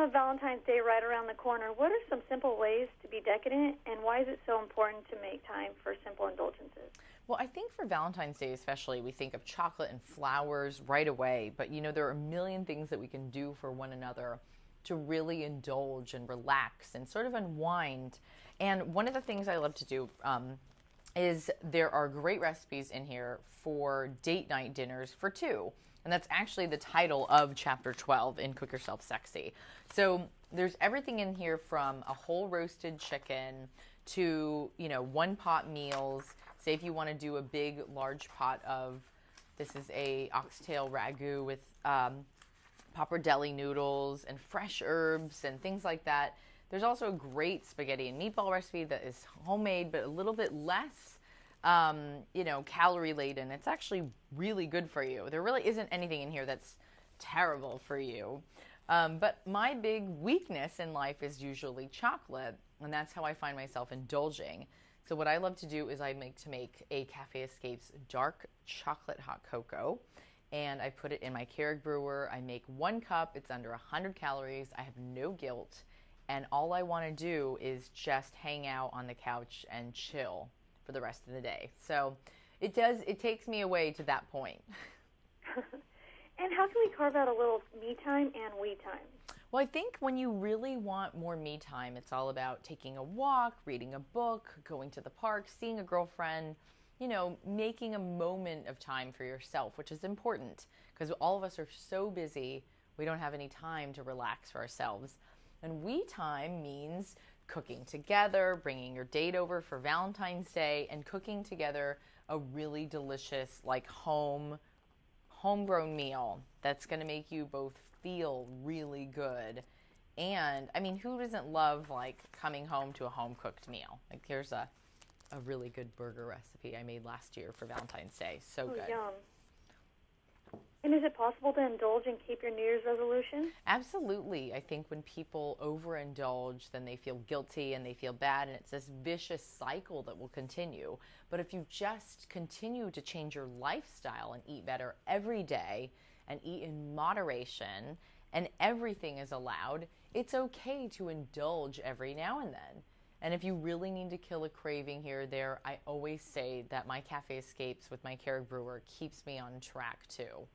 have Valentine's Day right around the corner, what are some simple ways to be decadent, and why is it so important to make time for simple indulgences? Well, I think for Valentine's Day especially, we think of chocolate and flowers right away, but you know, there are a million things that we can do for one another to really indulge and relax and sort of unwind. And one of the things I love to do um, is there are great recipes in here for date night dinners for two. And that's actually the title of chapter 12 in Cook Yourself Sexy. So there's everything in here from a whole roasted chicken to, you know, one pot meals. Say if you want to do a big, large pot of, this is a oxtail ragu with um, pappardelle noodles and fresh herbs and things like that. There's also a great spaghetti and meatball recipe that is homemade, but a little bit less, um, you know, calorie laden. It's actually really good for you. There really isn't anything in here that's terrible for you. Um, but my big weakness in life is usually chocolate, and that's how I find myself indulging. So what I love to do is I make to make a Cafe Escapes dark chocolate hot cocoa and I put it in my Keurig brewer. I make one cup, it's under 100 calories. I have no guilt, and all I want to do is just hang out on the couch and chill for the rest of the day. So it does, it takes me away to that point. and how can we carve out a little me time and we time? Well, I think when you really want more me time, it's all about taking a walk, reading a book, going to the park, seeing a girlfriend you know, making a moment of time for yourself, which is important because all of us are so busy, we don't have any time to relax for ourselves. And we time means cooking together, bringing your date over for Valentine's Day, and cooking together a really delicious, like home, homegrown meal that's going to make you both feel really good. And I mean, who doesn't love like coming home to a home cooked meal? Like, here's a a really good burger recipe I made last year for Valentine's Day. So oh, good. Yum. And is it possible to indulge and keep your New Year's resolution? Absolutely. I think when people overindulge, then they feel guilty and they feel bad, and it's this vicious cycle that will continue. But if you just continue to change your lifestyle and eat better every day and eat in moderation, and everything is allowed, it's okay to indulge every now and then. And if you really need to kill a craving here or there, I always say that my Cafe Escapes with my Keurig brewer keeps me on track too.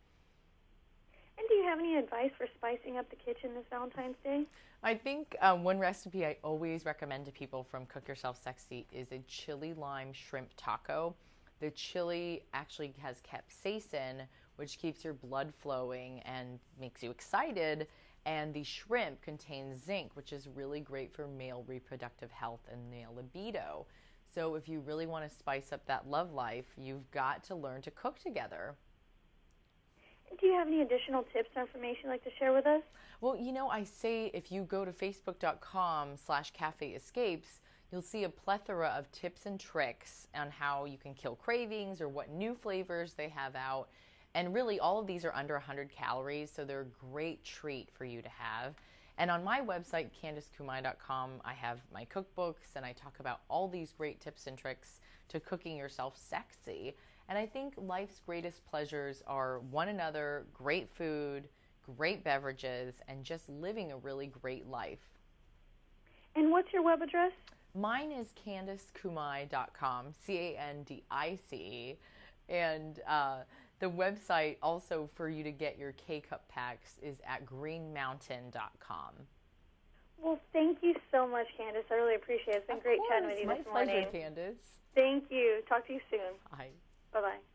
You have any advice for spicing up the kitchen this Valentine's Day? I think um, one recipe I always recommend to people from Cook Yourself Sexy is a chili lime shrimp taco. The chili actually has capsaicin, which keeps your blood flowing and makes you excited. And the shrimp contains zinc, which is really great for male reproductive health and male libido. So, if you really want to spice up that love life, you've got to learn to cook together. Do you have any additional tips or information you'd like to share with us? Well, you know, I say if you go to facebook.com slash cafe escapes, you'll see a plethora of tips and tricks on how you can kill cravings or what new flavors they have out. And really, all of these are under 100 calories, so they're a great treat for you to have. And on my website, CandiceKumai.com, I have my cookbooks and I talk about all these great tips and tricks to cooking yourself sexy. And I think life's greatest pleasures are one another, great food, great beverages, and just living a really great life. And what's your web address? Mine is CandiceKumai.com, C A N D I C E. And uh, the website also for you to get your K Cup packs is at greenmountain.com. Well, thank you so much, Candice. I really appreciate it. It's been of great course. chatting with you My this morning. My pleasure, Candace. Thank you. Talk to you soon. Bye. Bye bye.